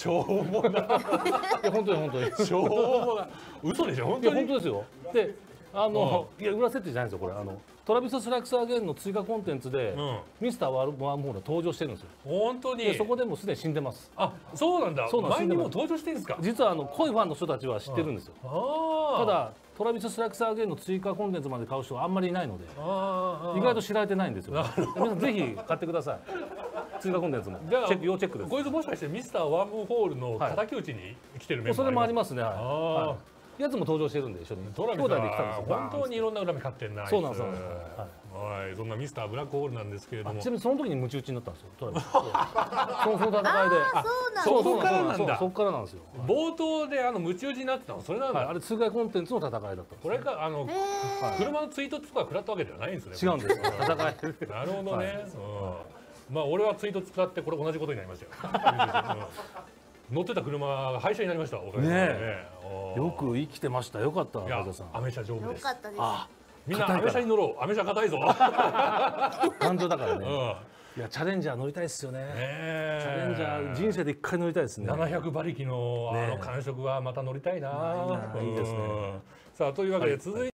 しょうもない。いや本当に本当に。しょうもない。嘘でしょ？本当に？本当ですよ。であのいや裏設定じゃないんですよこれ。あのトラビス・ストライクス・アゲインの追加コンテンツで、うん。ミスターワールワームホールが登場してるんですよ。本当に？でそこでもうすでに死んでます。あそうなんだ。そうなんです。前にも登場してるんですか？実はあの濃いファンの人たちは知ってるんですよ。ああただトラビス・ストライクス・アゲインの追加コンテンツまで買う人があんまりいないので意外と知られてないんですよ。皆さんぜひ買ってください追加コンテンツもチェック要チェックです。こいつもしかしてミスターワームホールの敵討ちに来てるメンバーそれもありまます。ねはい。やつも登場してるんで一緒に。兄弟で来たんですよ。は本当にいろんな恨み買ってんなそうなんですそうなんです。はい。そんなミスターブラックホールなんですけれども。ちなみにその時にムチ打ちになったんですよトラビス。そのその戦いで。あそうなんそだこからなんだ。そうそこからなんですよ。冒頭であのムチ打ちになってたのそれなんだ、はい、あれ通外コンテンツの戦いだったんですこれかあの、へ車の追突とか食らったわけではないんですね違うんです戦い。なるほどね、う。ん、まあ俺は追突使ってこれ同じことになりましたよ、うん。乗ってた車が廃車になりましたおかげでねよく生きてました。よかったいや中田さん。アメ車丈夫よです。かったです。あみんなアメ車に乗ろう。アメ車硬いぞ、感情だからね。うん、いやチャレンジャー乗りたいですよね。ねチャレンジャー人生で一回乗りたいですね。700馬力のあねの感触はまた乗りたいな。ないないいですね。うん。さあというわけで続いて